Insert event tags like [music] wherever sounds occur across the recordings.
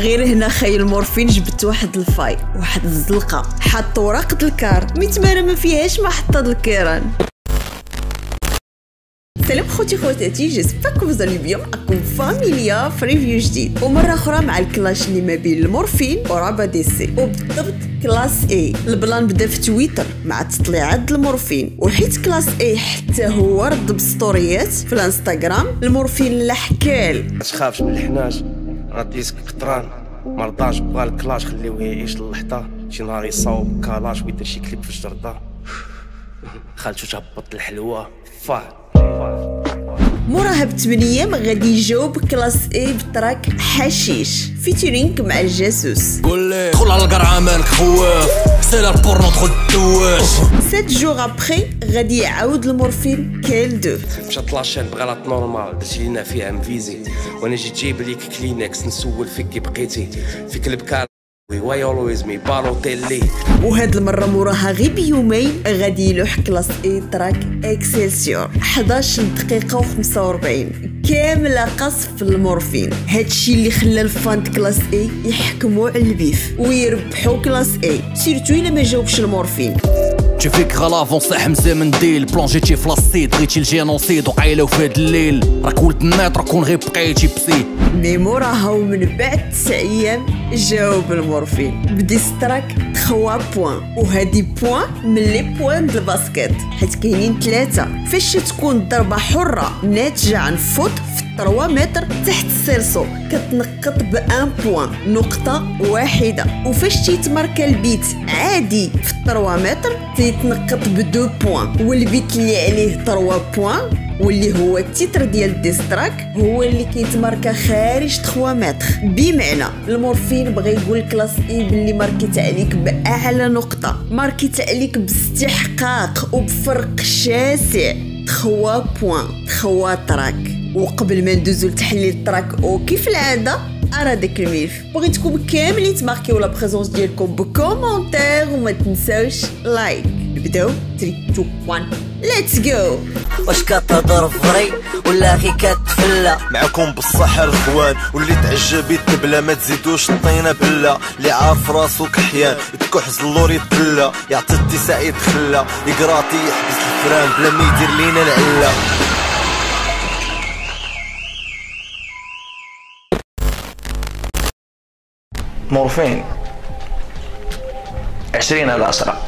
غير هنا خاي المورفين جبت واحد ال faille واحد الزلقة. حط ورقة الكار. mais تمارا ما فيهاش ما حط الكيران. سلام خوتي خواتاتي j'espère que vous êtes bien معكم فاميليا في review جديد. ومرة أخرى مع ال clash اللي ما بين المورفين ورابا دي سي. وبالضبط Klass A ال plan بدأ في تويتر مع تطليعات المورفين. وحيت Klass A حتى هو رد بستوريات في الانستغرام المورفين لا حكال ما تخافش من الحناج راديسك قطران مرضاش بغا الكلاش خليوه يعيش اللحظة شي نهار يصاوب كلاش ويدير شي كليب في الجردة. خالتو تهبط الحلوة. فا مراهب 8 غادي يجاوب كلاس اي بتراك حشيش. فيتورينك مع الجاسوس قول لي دخل على القرعة مالك خواف سير البورنو دخل الدواف 3 جوغ ابخي غادي يعاود المورفين Kill 2. مشات لاشين بغلط normal درت لينا فيها مفيزي. وأنا جيت جايب ليك كلينكس نسول فيك كي بقيتي. فيك البكار. why always me بالوتيلي وهاد المرة موراها غير بيومين غادي يلوح Klass A track Excelsior 11 دقيقة و45 كاملة قصف المورفين. هادشي اللي خلى ال fans د Klass A يحكموا على ال beef ويربحوا Klass A surtout إلا ما جاوبش المورفين. تشوف فيك غلافون صح حمزه من ديل بلونجيتي في لاسيد بغيتي الجينوسيد وقايله في هاد الليل راك ولد الناط راكون غير بقيتي بسي مي موراها ومن بعد تسع أيام جاوب المورفين بديستراك 3 بوان وهادي بوان من لي بوان د الباسكيت حيت كاينين ثلاثة فاش تكون الضربه حره ناتجه عن فوت في 3 متر تحت السيرسو كتنقط ب 1 بوان نقطة واحدة وفاش تيتماركا البيت عادي في 3 متر تيتنقط ب 2 points. وال but اللي عليه 3 points واللي هو ال titre ديال ال diss track هو اللي كيتماركا خارج 3 متر. بمعنى المورفين بغى يقول Klass A باللي ماركيت عليك بأعلى نقطة. ماركيت عليك باستحقاق وبفرق شاسع. 3 points 3 tracks. وقبل ما ندوزو لتحليل ال track وكيف العادة أرى داك الملف بغيتكم كاملين تماركيو la présence ديالكم ب commentaire وما تنساوش like. نبداو 3 2 1 ليتس جو واش كتهضر فري ولا غي كتفلا معكم بالصح الاخوان واللي تعجب يتبلا ما تزيدوش الطينة بلا. اللي عارف راسو كحيان يتكح زلور يتبلا يعطي التسع يتخلى يقراطي يحبس الفران بلا ما يدير لينا العلة. مورفين. عشرين على عشرة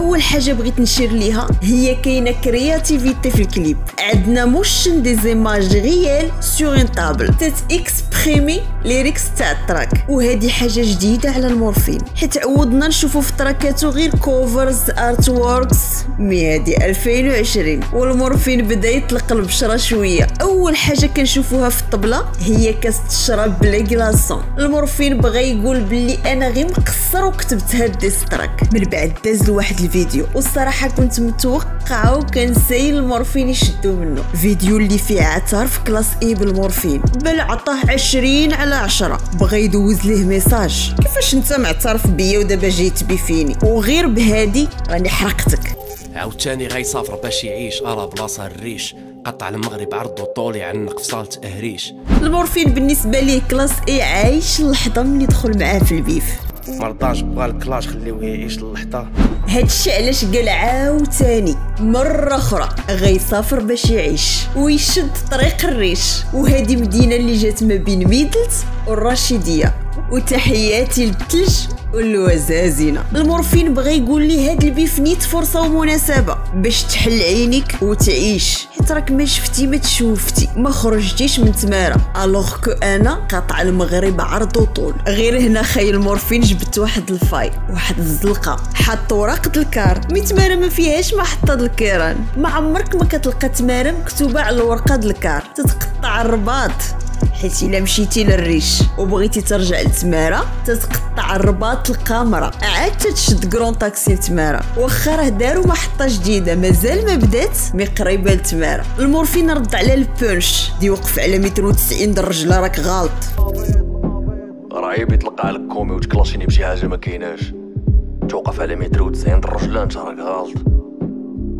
أول حاجة بغيت نشير ليها هي كاينة créativité في الكليب. عندنا motion des images réelles sur une table تت exprimer les lyrics تاع ال track. وهذه حاجة جديدة على المورفين. حيت عودنا نشوفو في تراكاتو غير covers artworks mais هادي 2020 والمورفين بدأ يطلق البشرة شوية. أول حاجة كنشوفوها في الطبلة هي كاس الشراب بلا glaçons المورفين بغى يقول بلي أنا غير مقصر وكتبت هاد diss track من بعد داز واحد الفيديو. والصراحة كنت متوقعة وكنساي المورفين يشدو منه فيديو اللي فيه اعترف Klass A بالمورفين. بل عطاه 20 على 10 بغى يدوز ليه message. كيفاش انت معترف بيا ودابا جيت beef يني وغير بهادي راني حرقتك. عاوتاني غيسافر باش يعيش. ارا بلاصة الريش. قطع المغرب عرضو طولي عنق في صالة أهريش. المورفين بالنسبة ليه Klass A عايش اللحظة ملي دخل معاه في ال beef. مرضاش بغا ال clash خليوه يعيش اللحظة. هادشي علاش قال عاوتاني. مرة أخرى غيسافر باش يعيش ويشد طريق الريش. وهادي مدينة اللي جات ما بين ميدلت والرشيدية وتحياتي للثلج والوزازنة المورفين بغى يقول لي هاد ال beef نيت فرصة ومناسبة باش تحل عينيك وتعيش. حيت راك ما شفتي ما تشوفتي ما خرجتيش من تمارا alors que أنا قاطع المغرب عرض وطول. غير هنا خاي المورفين جبت واحد ال faille واحد الزلقة. حط ورقة الكار. mais تمارا ما فيهاش ما حط الكيران. ما عمرك ما كتلقى تمارا مكتوبة على الورقه د الكار. تتقطع الرباط. حيت إلا مشيتي للريش وبغيتي ترجع لتمارا تتقطع الرباط القامرة عاد تشد كرون طاكسي لتمارا واخا راه داروا محطة جديدة مازال ما بدات مي قريبة لتمارا. المورفين رد على البونش دي وقف على متر وتسعين الرجلة راك غلط. رهيب يطلق على الكومي وتكلاشيني بشي حاجة ما كايناش. توقف على متر وتسعين الرجل انت راك غلط.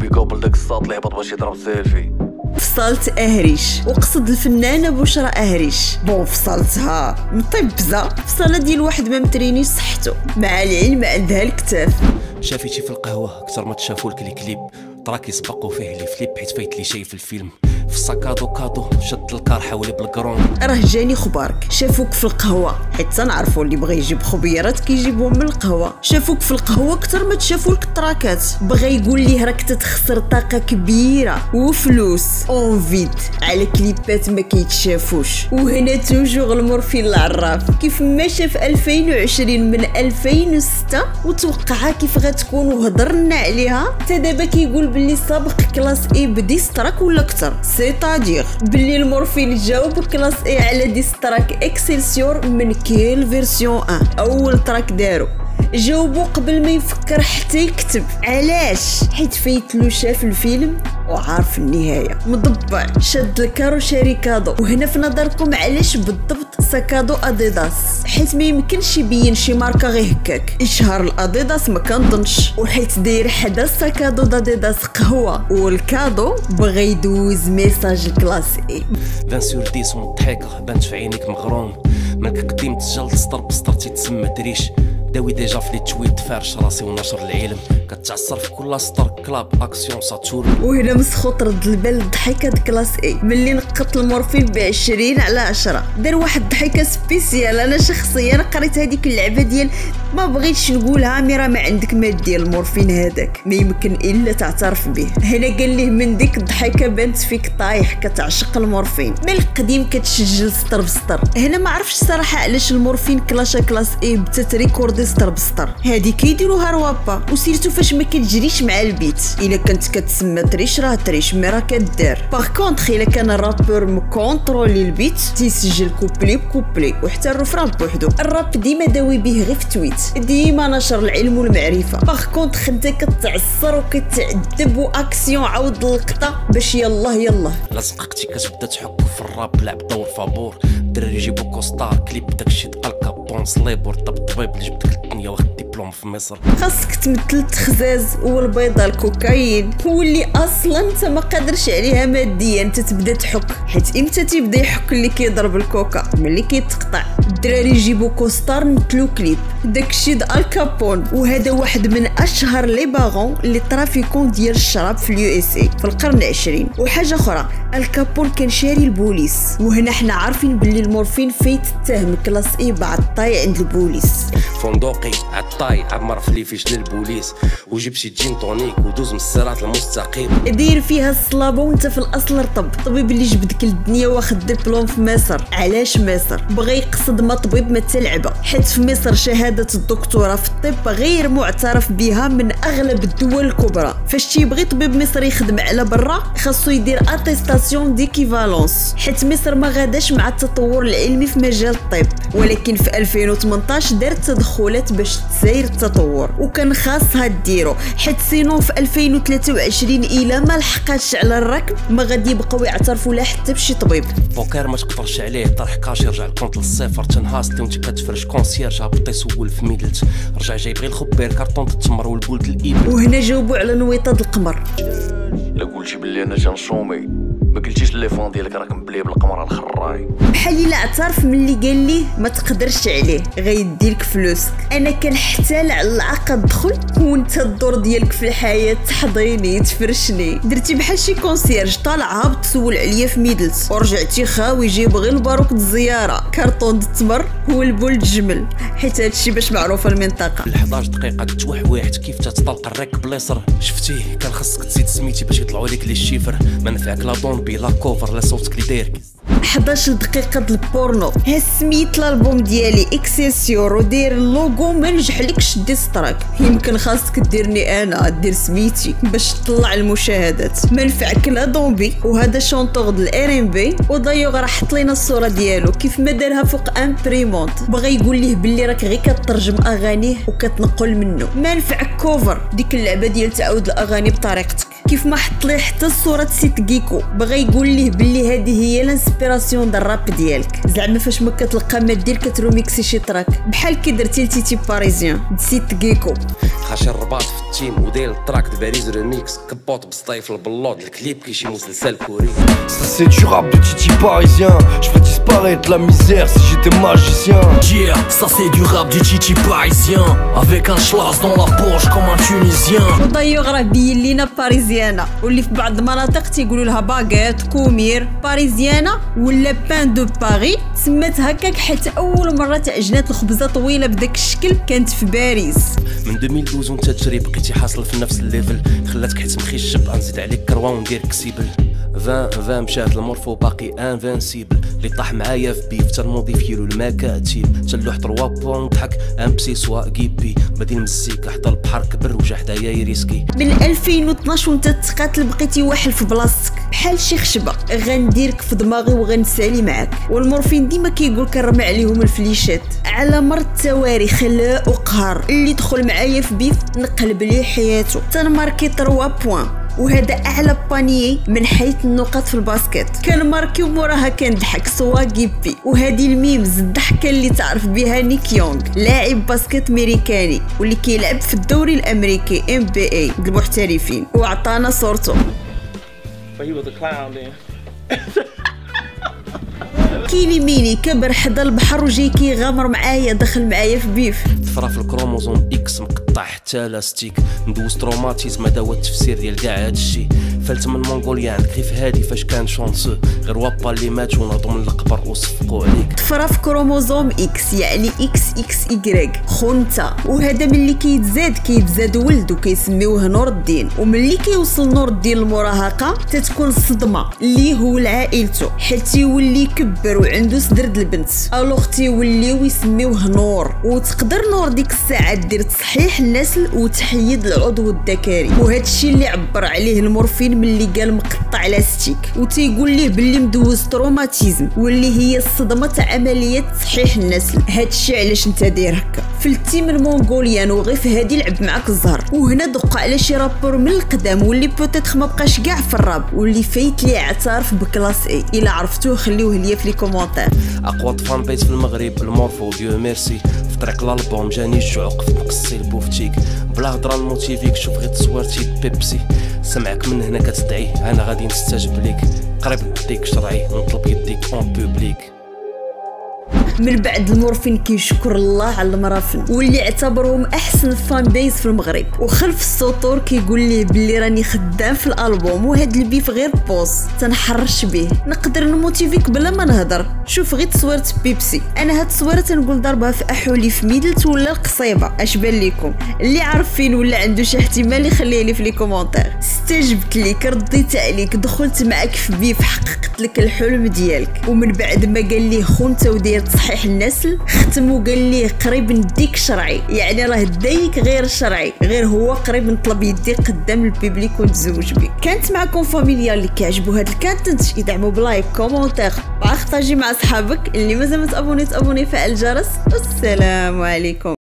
بي يقابل داك الساط اللي هبط باش يضرب سيلفي. فصلت أهريش. وقصد الفنانة بشرى أهريش. بون فصلتها. مطبزه فصلة ديال واحد ما مترينيش صحته مع العلم عندها الكتاف. شافيتي في القهوة أكثر ما تشافوا لك الكليب. تراك يسبقوا فيه لي فليب حيت فايت لي شي في الفيلم. في الساكادو كادو شد الكار حاولي بالكرون راه جاني خبارك شافوك في القهوة حيت تنعرفوا اللي بغى يجيب خبيرات كيجيبهم من القهوة. شافوك في القهوة أكثر ما تشافوا لك التراكات. بغى يقول ليه راك تتخسر طاقة كبيرة وفلوس. اون فيت على كليبات ما كيتشافوش. وهنا toujours المورفين العراف. كيف ما شاف 2020 من 2006 وتوقعها كيف غتكون وهضرنا عليها؟ تا دابا كيقول باللي سابق كلاس اي ب diss track ولا أكثر c'est-à-dire باللي المورفين جاوب كلاس اي على diss track إكسلسيور من Kill version 1 أول track دارو. جاوبو قبل ما يفكر حتى يكتب. علاش؟ حيت فايتلو شاف الفيلم وعارف النهاية. مضبع شد الكارو شاري cadeau. وهنا في نظركم علاش بالضبط sac à dos أديداس. حيت ما يمكنش يبين شي ماركة غير هكاك. إشهار الأديداس ما كنظنش. وحيت داير حدا sac à dos د أديداس قهوة. وال cadeau بغى يدوز message كلاس اي vingt sur dix الضحكه بانت في عينيك مغروم مالك قديم تجلد سطر بسطر تيتسمى triche داوي déjà في les tweets فارش راسي ونشر العلم كتعصر في كل سطر clap action ça tourne. وهنا مسخوط رد البال الضحكه كلاس إي. ملي نقط المورفين ب 20 على 10 دار واحد الضحكه spéciale. أنا شخصيا قريت هذيك اللعبة ديال ما بغيتش نقولها mais راه ما عندك ما ديال المورفين هذاك. ما يمكن إلا تعترف به. هنا قال ليه من ديك الضحكة بانت فيك طايح كتعشق المورفين. من القديم كتسجل سطر بسطر هنا ما عرفتش صراحة علاش المورفين كلاشا كلاس إي بتات ريكوردي سطر بسطر هادي كيديروها روابا. و surtout فاش ما كتجريش مع ال beat. إلا كنت كتسمى triche راه triche mais راه كدار par contre إلا كان ال rappeur مكونترولي ال beat تيسجل couplet ب couplet وحتى ال refrain بوحدو. الراب ديما داوي به غير في تويت ديما نشر العلم والمعرفة. باغ كونطخ انت كتعصر وكتعذب وأكسيون عاود اللقطه باش يلاه يلاه لصققتي كتبدا تحك في الراب لعب دور فابور. الدراري يجيبو كوستار كليب داكشي دقال كابون سليبور طب الطبيب اللي جبدك الدنيا واخد ديبلوم في مصر. خاصك تمثل تخزاز والبيضة الكوكايين. هو اللي أصلا أنت ما قادرش عليها ماديا أنت تبدأ تحك. حيت إمتى تيبدا يحك اللي كيضرب الكوكا؟ ملي كيتقطع. الدراري يجيبو كوستار نتلو كليب. داكشي د آل كابون وهذا واحد من أشهر les barons les trafiquants ديال الشراب في ال USA في القرن العشرين. وحاجة أخرى آل كابون كان شاري البوليس. وهنا حنا عارفين باللي المورفين فايت اتهم كلاس اي بعد طاي عند البوليس. فندقي عطاي عمر في fiche للبوليس وجيب شي gin tonic ودوز من الصراط المستقيم. دير فيها الصلابة وانت في الأصل رطب طبيب اللي جبدك للدنيا واخد دبلوم في مصر. علاش مصر؟ بغى يقصد ما طبيب ما تلعبه. حيت في مصر شهادة الدكتوراه في الطب غير معترف بها من أغلب الدول الكبرى. فاش تيبغي طبيب مصري يخدم على برا خاصو يدير attestation d'équivalence حيت مصر ما غاداش مع التطور العلمي في مجال الطب. ولكن في 2018 دارت تدخلات باش تساير التطور وكان خاصها ديرو. حيت sinon في 2023 إلى ما لحقاتش على الركب ما غادي يبقاو يعترفوا لا حتى بشي طبيب. بوكر ما تقدرش عليه طرح كاش يرجع ال compte للصفر تنهاستي وانت كتفرش concierge هبط يسول في ميدلت رجع جايب غير الخبير كارطون التمر والبول د الابل وهنا جاوبوا على نويطه القمر. لا قلتي بلي أنا تنشومي ما قلتيش الليفون ديالك راك مبلي بالقمر الخراي. بحال إلا اعترف من اللي قال ليه ما تقدرش عليه غيديلك فلوسك. أنا كنحتال على العقد دخل وانت الدور ديالك في الحياة تحضيني تفرشني. درتي بحال شي concierge طالع هابط تسول عليا في ميدلت ورجعتي خاوي جيب غير الباروك الزيارة. كارطون د التمر هو البول الجمل حيت هادشي باش معروفة المنطقة. في 11 دقيقة تتوحويحت كيف تتطلق الريك بليسر شفتي كان خاصك تزيد سميتي باش يطلعوا لك لي الشيفر ما نفعك لا دونبي لا كوفر لا صوتك اللي داير. 11 دقيقة البورنو. ها سميت الألبوم ديالي إكسيسيور ودير اللوغو ما نجحلكش دي ستراك يمكن خاصك ديرني أنا دير سميتي باش تطلع المشاهدات. ما نفعك لا دومبي وهذا شونتور د الار ام بي. ودايوغ راه حط لينا الصورة ديالو كيف ما دارها فوق امبريمونت بغى يقول ليه باللي راك غير كترجم أغانيه وكتنقل منه. ما نفعك كوفر ديك اللعبة ديال تعاود الأغاني بطريقتك. كيف ما حط ليه حتى صورة سيت جيكو بغى يقول ليه باللي هذه هي الانسبيراسيون ديال الراب ديالك. زعما فاش ما كتلقى ما دير كتروميكسي شي track. بحال كي درتي ل Titi parisien سيت جيكو خاشي الرباط في ال thème وداير ال track د باريس ريميكس كبوط بسطايف البلوط الكليب كيشي مسلسل كوري. C'est du rap de Titi parisien. Je disparaître la misère si j'étais magicien. Yeah, ça c'est du rap du Titi parisien. Avec un schlass dans la poche comme un tunisien. ودايوغ راه بين لينا باريزيانا واللي في بعض المناطق تيقولوا لها باغيت كومير باريزيانا ولا pain de Paris سمات هكاك حيت اول مره تعجنات الخبزه طويله بداك الشكل كانت في باريس من 2012 وانت تجري بقيتي حاصل في نفس الليفل خلاتك حيت مخيشب غنزيد عليك كروه وندير كسيبل 20 20 مشات المورفو باقي انفانسيبل اللي طاح معايا في بيف تا المضيف يلو المكاتب اللوح 3 بوان ضحك ام بسي سوا كيبي بدي المزيكا حتى البحر كبر وجا حدايا يريسكي من 2012 وانت تقاتل بقيتي واحد في بلاصتك بحال شي خشبه غنديرك في دماغي وغنسالي معاك والمورفين ديما كيقول كنرمي عليهم الفليشات على مر التواريخ لا وقهر اللي دخل معايا في بيف نقلب ليه حياته تنماركي 3 بوان وهذا أعلى بانيي من حيث النقاط في الباسكت. كان ماركي وموراها كنضحك سوا جيبي. وهذه الميمز الضحكه اللي تعرف بها نيك يونغ لاعب basket أمريكاني واللي كيلعب في الدوري الأمريكي NBA المحترفين. وعطانا صورته. [laughs] كيلي ميني كبر حدا البحر وجاي كيغامر معايا دخل معايا في beef. طفره في الكروموزوم X مقطع حتى لاستيك. ندوز traumatisme هذا هو التفسير ديال كاع هادشي فلت من مونغوليا عندك غير في هادي فاش كان chanceux؟ غير وابا اللي مات ونهضوا من القبر وصفقوا عليك. طفره في كروموزوم إكس يعني إكس إكس ايكغيك خنتا. وهذا ملي كيتزاد كيتزاد ولد وكيسميوه نور الدين. وملي كيوصل نور الدين المراهقة تتكون الصدمه اللي هو لعائلته حيت تيولي كبر وعنده سدرد البنت. ألوغ تيوليو يسميوه نور. وتقدر نور ديك الساعة دير تصحيح النسل وتحيد العضو الذكري. وهذا الشيء اللي عبر عليه المورفين ملي قال مقطع لاستيك وتيقول ليه باللي مدوز تروماتيزم واللي هي الصدمة تاع عملية تصحيح النسل هذا الشيء علاش انت داير هكا؟ في التيم المونغوليان وغير في هادي لعب معاك الزهر. وهنا دق على شي رابور من القدام واللي peut-être ما بقاش كاع في الراب واللي فايت ليه اعتراف ب Klass A إلا عرفتوه خليوه ليا في les commentaires. أقوى fan base في المغرب المورفو Dieu merci. في طريق الألبوم جاني الجوع في مقصي ال bifteck. بلا هضرة نموتيفيك شوف غير تصويرتي بيبسي سمعك من هنا كتدعي أنا غادي نستجب ليك. قريب نديك شرعي نطلب يديك en public من بعد المورفين كيشكر الله على المرافن واللي اعتبرهم أحسن fan base في المغرب. وخلف السطور كيقول ليه باللي راني خدام في الألبوم وهاد ال beef غير بوس تنحرش به. نقدر نموتيفيك بلا ما نهضر. شوف غير تصويرة بيبسي. أنا هاد التصويره تنقول ضربها في أحولي في ميدلت ولا القصيبه أش بان ليكم؟ اللي عارف فين ولا عنده شي احتمال يخليه لي في les commentaires. استجبت ليك رديت عليك دخلت معاك في beef حققت لك الحلم ديالك. ومن بعد ما قال ليه خونتا وداير تصحيح النسل ختم وقال ليه قريب نديك شرعي. يعني راه دايك غير شرعي. غير هو قريب نطلب يدي قدام ال public ونتزوج بيه. كانت معكم فاميليا اللي كيعجبو هاد ال content. يدعموا ب like commentaire. بارطاجي مع صحابك اللي مازال متابوني تابوني فعل الجرس. والسلام عليكم.